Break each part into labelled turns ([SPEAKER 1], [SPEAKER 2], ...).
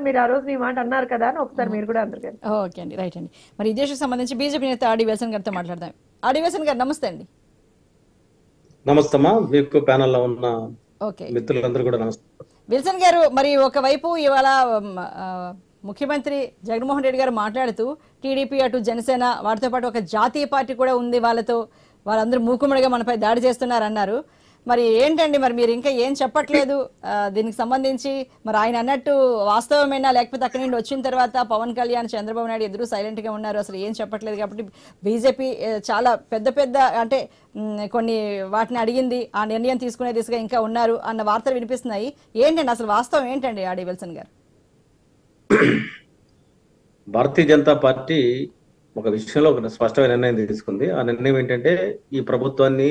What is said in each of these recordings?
[SPEAKER 1] Madam మీరు ఆ రోజు ఈ మాట అన్నారు కదా అని ఒకసారి మీరు కూడా అందరు
[SPEAKER 2] ఓకే అండి రైట్ అండి. మరి ఈ దేశకు సంబంధించి బీజేపీ నేత ఆడి వ్యసన్ గారితో మాట్లాడదాం. ఆడి వ్యసన్ గారు నమస్తే అండి.
[SPEAKER 3] నమస్తమ్మా మీకు ప్యానల్లో ఉన్న
[SPEAKER 2] ఓకే.
[SPEAKER 3] మిత్రులందరూ కూడా నమస్తే.
[SPEAKER 2] విల్సన్ గారు మరి ఒకవైపు ఇవాళ మ్, ముఖ్యమంత్రి జగన్మోహన్ రెడ్డి గారు మాట్లాడుతూ టీడీపీ అటు జనసేన వాటితో పాటు ఒక జాతీయ పార్టీ కూడా ఉంది వాళ్ళతో. వాళ్ళందరూ మూకుమ్మడిగా మనపై దాడి చేస్తున్నారు అన్నారు మరి ఏంటండి మరి మీరు ఇంకా ఏం చెప్పట్లేదు? దీనికి సంబంధించి మరి ఆయన అన్నట్టు వాస్తవమేనా? లేకపోతే అక్కడి నుండి వచ్చిన తర్వాత పవన్ కళ్యాణ్ చంద్రబాబు నాయుడు ఎదురు సైలెంట్గా ఉన్నారు. అసలు ఏం చెప్పట్లేదు కాబట్టి బీజేపీ చాలా పెద్ద పెద్ద అంటే కొన్ని వాటిని అడిగింది. ఆ నిర్ణయం తీసుకునే దిశగా ఇంకా ఉన్నారు అన్న వార్తలు వినిపిస్తున్నాయి. ఏంటండి అసలు వాస్తవం ఏంటండి ఆడి విల్సన్ గారు?
[SPEAKER 3] భారతీయ జనతా పార్టీ ఒక విషయంలో ఒక స్పష్టమైన నిర్ణయం తీసుకుంది. ఆ నిర్ణయం ఏంటంటే ఈ ప్రభుత్వాన్ని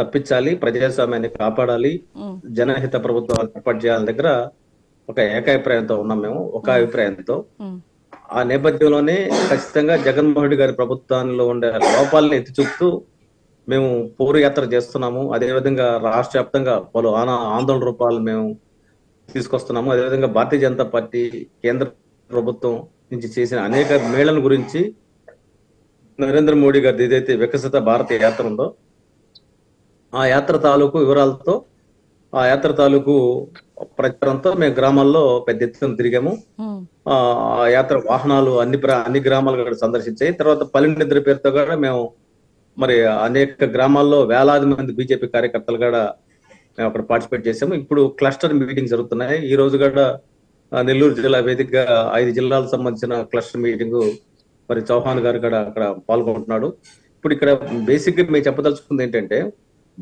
[SPEAKER 3] తప్పించాలి ప్రజాస్వామ్యాన్ని కాపాడాలి జనహిత ప్రభుత్వాన్ని ఏర్పాటు చేయాలని దగ్గర ఒక ఏకాభిప్రాయంతో ఉన్నాం మేము ఒక అభిప్రాయంతో. ఆ నేపథ్యంలోనే ఖచ్చితంగా జగన్మోహన్ రెడ్డి గారి ప్రభుత్వంలో ఉండే లోపాలను ఎత్తి చూపుతూ మేము పౌరయాత్ర చేస్తున్నాము. అదేవిధంగా రాష్ట్ర వ్యాప్తంగా పలు ఆన- ఆందోళన రూపాలు మేము తీసుకొస్తున్నాము. అదేవిధంగా భారతీయ జనతా పార్టీ కేంద్ర ప్రభుత్వం నుంచి చేసిన అనేక మేళల గురించి నరేంద్ర మోడీ గారి ఏదైతే వికసిత భారత యాత్ర ఉందో ఆ యాత్ర తాలూకు వివరాలతో ఆ యాత్ర తాలూకు ప్రచారంతో మేము గ్రామాల్లో పెద్ద ఎత్తున తిరిగాము. ఆ యాత్ర వాహనాలు అన్ని ప్ర- అన్ని గ్రామాలు కూడా సందర్శించాయి. తర్వాత పల్లె నిద్ర పేరుతో కూడా మేము మరి అనేక గ్రామాల్లో వేలాది మంది బీజేపీ కార్యకర్తలు కూడా మేము అక్కడ పార్టిసిపేట్ చేసాము ఇప్పుడు క్లస్టర్ మీటింగ్ జరుగుతున్నాయి. ఈ రోజు కూడా నెల్లూరు జిల్లా వేదికగా ఐదు జిల్లాలకు సంబంధించిన క్లస్టర్ మీటింగ్ మరి చౌహాన్ గారు కూడా అక్కడ పాల్గొంటున్నాడు. ఇప్పుడు ఇక్కడ బేసిక్గా మేము చెప్పదలుచుకుంది ఏంటంటే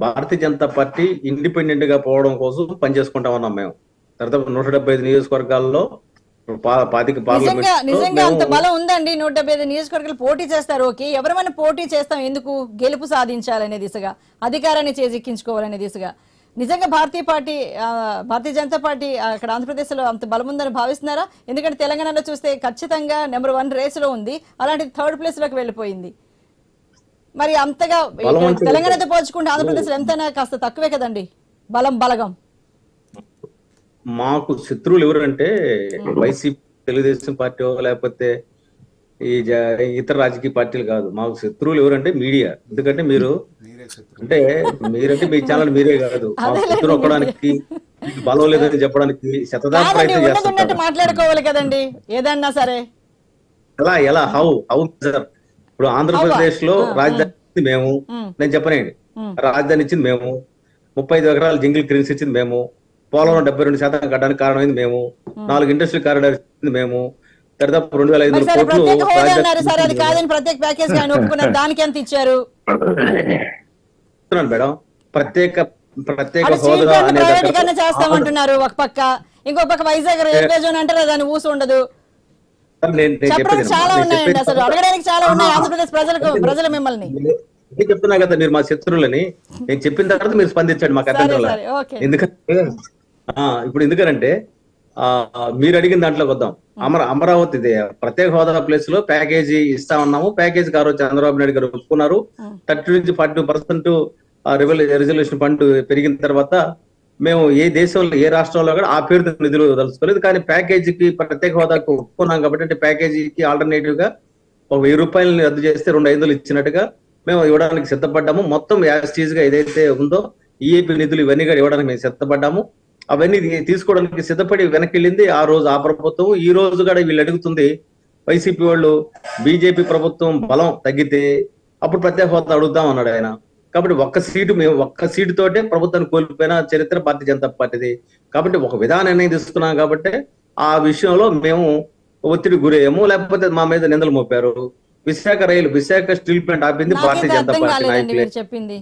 [SPEAKER 3] భారతీయ జనతా పార్టీ ఇండిపెండెంట్గా పోవడం కోసం పనిచేసుకుంటా ఉన్నాం మేము. తర్వాత నూట డెబ్బై ఐదు నియోజకవర్గాల్లో పాతిక
[SPEAKER 2] నిజంగా అంత బలం ఉందండి. నూట డెబ్బై ఐదు నియోజకవర్గాలు పోటీ చేస్తారు ఓకే. ఎవరమైనా పోటీ చేస్తాం ఎందుకు గెలుపు సాధించాలనే దిశగా అధికారాన్ని చేజిక్కించుకోవాలనే దిశగా. నిజంగా భారతీయ పార్టీ భారతీయ జనతా పార్టీ అక్కడ ఆంధ్రప్రదేశ్లో అంత బలం ఉందని భావిస్తున్నారా? ఎందుకంటే తెలంగాణలో చూస్తే ఖచ్చితంగా నెంబర్ వన్ రేస్లో ఉంది. అలాంటి థర్డ్ ప్లేస్లోకి వెళ్ళిపోయింది. మరి అంతగా తెలంగాణతో పోల్చుకుంటే ఆంధ్రప్రదేశ్ ఎంతైనా కాస్త తక్కువే కదండి? బలం బలగం.
[SPEAKER 3] మాకు శత్రువులు ఎవరంటే వైసీపీ తెలుగుదేశం పార్టీ లేకపోతే ఈ జ- ఇతర రాజకీయ పార్టీలు కాదు. మాకు శత్రువులు ఎవరంటే మీడియా. ఎందుకంటే మీరు అంటే మీరంటే మీ ఛానల్ మీరే కాదు. మా శత్రువు ఒక్కడానికి మీకు బలం లేదని చెప్పడానికి శతదా ప్రయత్నం
[SPEAKER 2] మాట్లాడుకోవాలి కదండి. ఏదన్నా సరే.
[SPEAKER 3] ఎలా ఎలా హౌ హౌ సార్ ఇప్పుడు
[SPEAKER 2] ఆంధ్రప్రదేశ్లో
[SPEAKER 3] రాజధాని మేము. నేను చెప్పనండి. రాజధాని ఇచ్చింది మేము. ముప్పై ఐదు ఎకరాల జింగిల్ క్రీన్స్ ఇచ్చింది మేము. పోలవరం డెబ్బై రెండు శాతం కట్టడానికి కారణమైంది మేము. నాలుగు ఇండస్ట్రియల్ కారిడార్ ఇచ్చింది మేము. దాదాపు రెండు వేల ఐదు వందల కోట్లు
[SPEAKER 2] ప్రత్యేక ప్యాకేజ్ దానికి ఎంత ఇచ్చారు?
[SPEAKER 3] మేడం. ప్రత్యేక ప్రత్యేక హోదా
[SPEAKER 2] చేస్తామంటున్నారు ఒక పక్క. ఇంకో పక్క వైజాగ్ రైల్వే జోన్ అంటారు దాని ఊసు ఉండదు
[SPEAKER 3] సార్, నేను నేను
[SPEAKER 2] చెప్పడానికి
[SPEAKER 3] చెప్పేది
[SPEAKER 2] చాలా
[SPEAKER 3] నేను
[SPEAKER 2] ఉన్నాయండి
[SPEAKER 3] చెప్పేది-
[SPEAKER 2] అసలు. అడగడానికి చాలా ఉన్నాయి ఆంధ్రప్రదేశ్ ప్రజలకు ప్రజలు మిమ్మల్ని.
[SPEAKER 3] నేను చెప్తున్నా కదా మీరు మా శత్రువులని. నేను చెప్పిన తర్వాత మీరు స్పందించండి మాకు అర్థం
[SPEAKER 2] ఓకే.
[SPEAKER 3] ఎందుకంటే ఆ, ఇప్పుడు ఎందుకంటే ఆ, మీరు అడిగిన దాంట్లోకి వద్దాం అమర అమరావతి ప్రత్యేక హోదా ప్లేస్లో ప్యాకేజీ ఇస్తా ఉన్నాము. ప్యాకేజీ గారు చంద్రబాబు నాయుడు గారు ఒప్పుకున్నారు. థర్టీ నుంచి ఫార్టీ పర్సెంట్ రిజర్వేషన్ ఫండ్ పెరిగిన తర్వాత మేము ఏ దేశంలో ఏ రాష్ట్రంలో కూడా ఆ పేరుతో నిధులు తలుచుకోలేదు కానీ ప్యాకేజీకి ప్రత్యేక హోదాకు ఒప్పుకున్నాం కాబట్టి అంటే ప్యాకేజీకి ఆల్టర్నేటివ్గా ఒక వెయ్యి రూపాయలని రద్దు చేస్తే రెండు ఐదు ఇచ్చినట్టుగా మేము ఇవ్వడానికి సిద్ధపడ్డాము. మొత్తం యాస్టీజ్గా ఏదైతే ఉందో ఈఏపీ నిధులు ఇవన్నీ కూడా ఇవ్వడానికి మేము సిద్ధపడ్డాము. అవన్నీ తీసుకోవడానికి సిద్ధపడి వెనక్కి వెళ్ళింది ఆ రోజు ఆ ప్రభుత్వం. ఈ రోజు కూడా వీళ్ళు అడుగుతుంది వైసీపీ వాళ్ళు బీజేపీ ప్రభుత్వం బలం తగ్గితే అప్పుడు ప్రత్యేక హోదా అడుగుదాం అన్నాడు ఆయన. కాబట్టి ఒక్క సీటు మేము ఒక్క సీటు తోటే ప్రభుత్వాన్ని కోల్పోయిన చరిత్ర భారతీయ జనతా పార్టీది. కాబట్టి ఒక విధాన నిర్ణయం తీసుకున్నాం కాబట్టి ఆ విషయంలో మేము ఒత్తిడి గురయ్యాము. లేకపోతే మా మీద నిందలు మోపారు. విశాఖ రైలు విశాఖ స్టీల్ ప్లాంట్ ఆపింది భారతీయ జనతా పార్టీ నాయకులే
[SPEAKER 2] మీరు చెప్పింది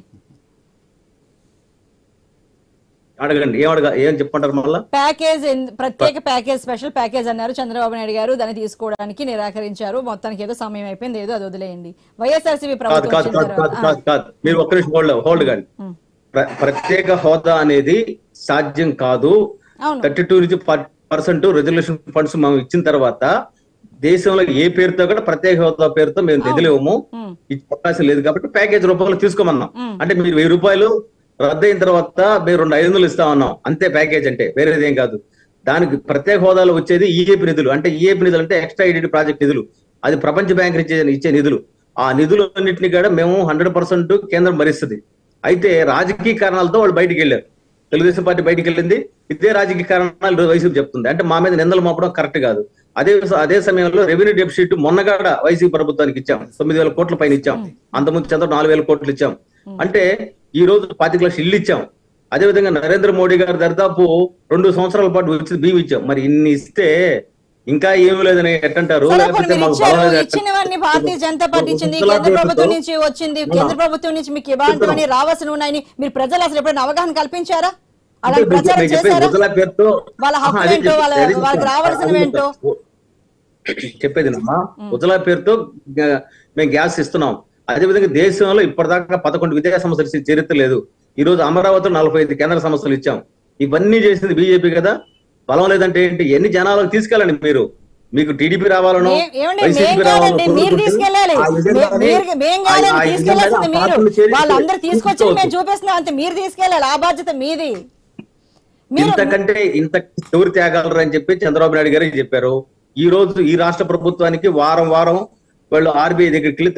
[SPEAKER 3] అడగండి. ఏం అడగ ఏం చెప్పంటారు మళ్ళా?
[SPEAKER 2] ప్యాకేజ్ ప్రత్యేక ప్యాకేజ్ స్పెషల్ ప్యాకేజ్ అన్నారు చంద్రబాబు నాయుడు గారు. దాన్ని తీసుకోవడానికి నిరాకరించారు. మొత్తానికి ఏదో సమయం అయిపోయింది. ఏదో అది వదిలేయండి. వైఎస్ఆర్సీపీ ప్రభుత్వం
[SPEAKER 3] మీరు ఒక్క నిమిషం హోల్డ్ హోల్డ్ కానీ ప్రత్యేక హోదా అనేది సాధ్యం కాదు. థర్టీ టూ నుంచి పర్సెంట్ రిజర్వేషన్ ఫండ్స్ మనం ఇచ్చిన తర్వాత దేశంలో ఏ పేరుతో కూడా ప్రత్యేక హోదా పేరుతో మేము ఇచ్చే అవకాశం లేదు కాబట్టి ప్యాకేజ్ రూపంలో తీసుకోమన్నాం. అంటే మీరు వెయ్యి రూపాయలు రద్దయిన తర్వాత మేము రెండు ఐదు వందలు ఇస్తామన్నాం అంతే ప్యాకేజ్ అంటే వేరేది ఏం కాదు. దానికి ప్రత్యేక హోదాలో వచ్చేది ఈఏపీ నిధులు. అంటే ఈఏపీ నిధులు అంటే ఎక్స్ట్రా ఐడెంటి ప్రాజెక్ట్ నిధులు. అది ప్రపంచ బ్యాంక్ ఇచ్చే ఇచ్చే నిధులు. ఆ నిధులన్నింటినీ కూడా మేము హండ్రెడ్ పర్సెంట్ కేంద్రం భరిస్తుంది. అయితే రాజకీయ కారణాలతో వాళ్ళు బయటికి వెళ్ళారు. తెలుగుదేశం పార్టీ బయటికి వెళ్ళింది. ఇదే రాజకీయ కారణాలు వైసీపీ చెప్తుంది. అంటే మా మీద నిందలు మోపడం కరెక్ట్ కాదు. అదే అదే సమయంలో రెవెన్యూ డెఫిసిట్ మొన్నగాడ వైసీపీ ప్రభుత్వానికి ఇచ్చాం. తొమ్మిది వేల కోట్ల పైన ఇచ్చాం. అంతకుముందు చంద్ర నాలుగు వేల కోట్లు ఇచ్చాం. అంటే ఈ రోజు పాతిక లక్షలు ఇల్లు ఇచ్చాం. అదే విధంగా నరేంద్ర మోడీ గారు దరిదాపు రెండు సంవత్సరాల పాటు వచ్చి బియ్యం ఇచ్చాం. మరి ఇన్ని ఇస్తే ఇంకా ఏమీ లేదని ఎట్టంటారు?
[SPEAKER 2] ఇచ్చినవన్నీ భారతీయ జనతా పార్టీ ఇచ్చింది కేంద్ర ప్రభుత్వం నుంచి వచ్చింది కేంద్ర ప్రభుత్వం నుంచి మీకు ఇలాంటివన్నీ రావాల్సి ఉన్నాయని మీరు ప్రజలు అసలు ఎప్పుడైనా అవగాహన కల్పించారా?
[SPEAKER 3] అంటే
[SPEAKER 2] అలాంటి ప్రచారం
[SPEAKER 3] నేను చెప్పేది
[SPEAKER 2] చేశారా?
[SPEAKER 3] గుజలా పేరుతో
[SPEAKER 2] వాళ్ళ
[SPEAKER 3] ఆహా,
[SPEAKER 2] హక్కులు
[SPEAKER 3] అదే
[SPEAKER 2] ఏంటో, వాళ్ళ-
[SPEAKER 3] చెప్పేది, అదే
[SPEAKER 2] వాళ్ళకి. రావాల్సినవి ఏంటో?
[SPEAKER 3] చెప్పేది ఉజలా పేరుతో మేము గ్యాస్ ఇస్తున్నాం. అదే విధంగా దేశంలో ఇప్పటిదాకా పదకొండు విద్యా సంస్థలు ఇచ్చిన చరిత్ర లేదు. ఈ రోజు అమరావతిలో నలభై ఐదు కేంద్ర సంస్థలు ఇచ్చాం. ఇవన్నీ చేసింది బీజేపీ కదా? బలం లేదంటే ఏంటి? ఎన్ని జనాలకు తీసుకెళ్ళండి మీరు? మీకు టీడీపీ రావాలనో వైసీపీ రావాలనో
[SPEAKER 2] వాళ్ళందరూ తీసుకొచ్చి మేము. చూపిస్తున్నాం అంతే మీరు తీసుకెళ్ళాలి ఆ బాధ్యత మీది.
[SPEAKER 3] ఇంతకంటే ఇంత ఎవరు తేగలరు అని చెప్పి చంద్రబాబు నాయుడు గారు చెప్పారు. ఈ రోజు ఈ రాష్ట్ర ప్రభుత్వానికి వారం వారం వాళ్ళు ఆర్బీఐ దగ్గరికి వెళ్ళి